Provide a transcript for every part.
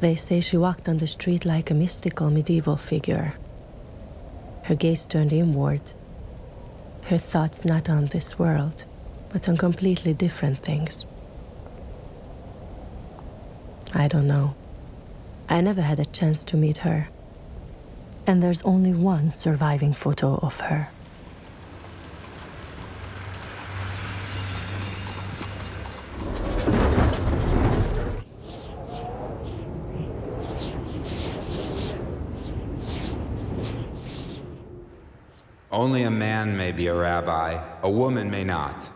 They say she walked on the street like a mystical medieval figure. Her gaze turned inward, her thoughts not on this world, but on completely different things. I don't know. I never had a chance to meet her. And there's only one surviving photo of her. Only a man may be a rabbi, a woman may not.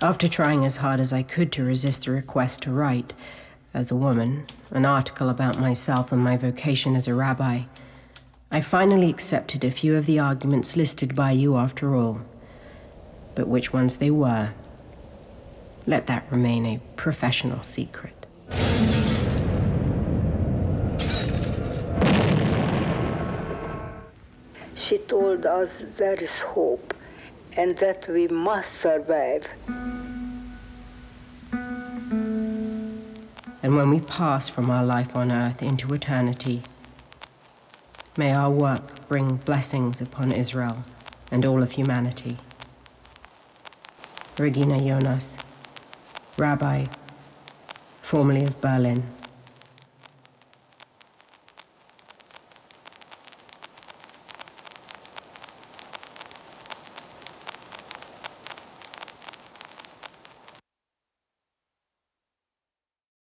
After trying as hard as I could to resist the request to write, as a woman, an article about myself and my vocation as a rabbi, I finally accepted a few of the arguments listed by you after all. But which ones they were, let that remain a professional secret. She told us there is hope and that we must survive. And when we pass from our life on earth into eternity, may our work bring blessings upon Israel and all of humanity. Regina Jonas, Rabbi, formerly of Berlin.